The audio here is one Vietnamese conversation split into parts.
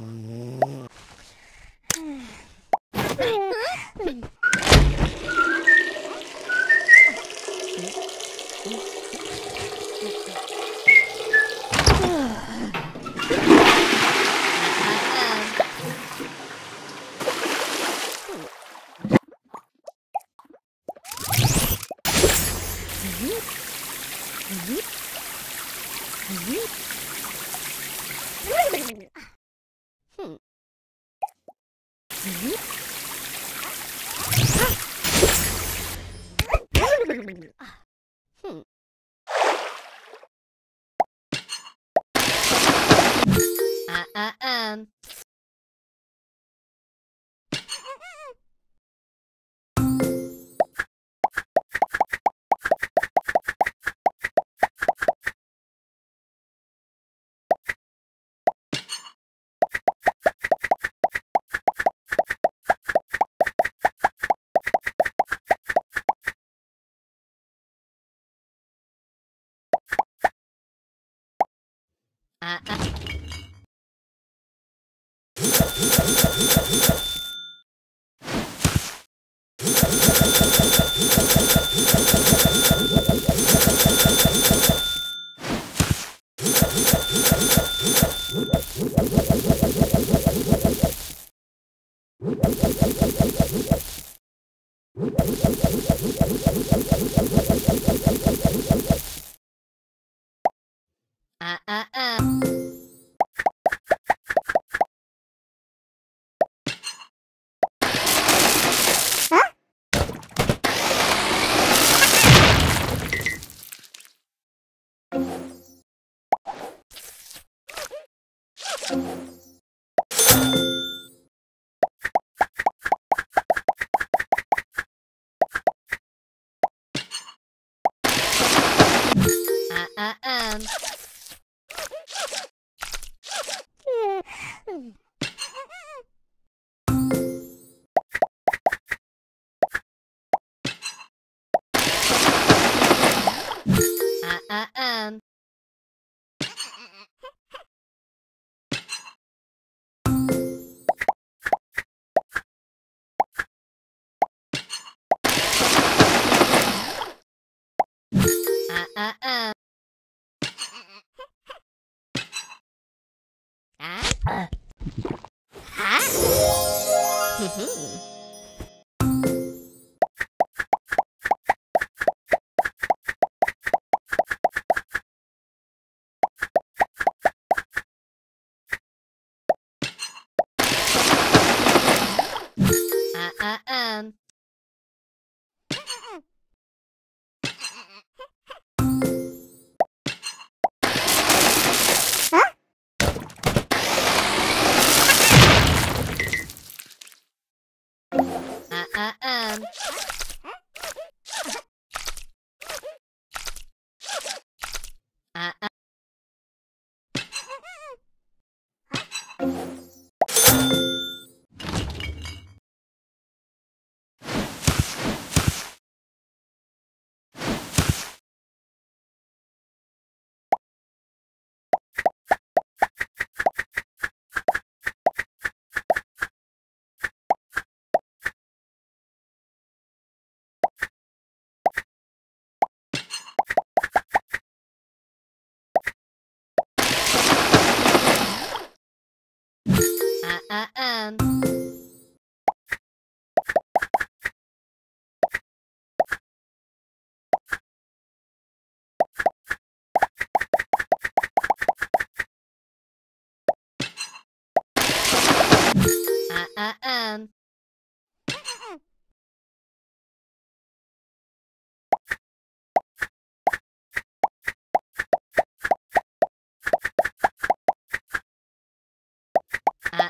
Mm-hmm. Uh-um. À. À, à. À, à, à. À, à, à. À, à, à. Uh-oh. Huh? Huh? Um. um.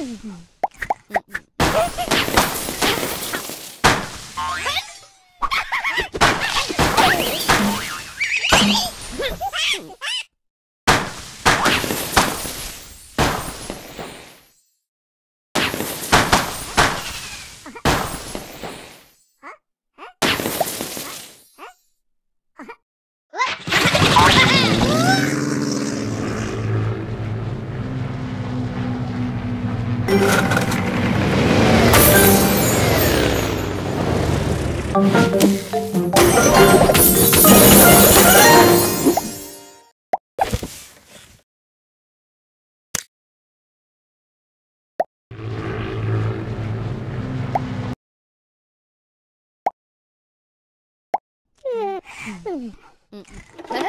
Mm-hmm. 何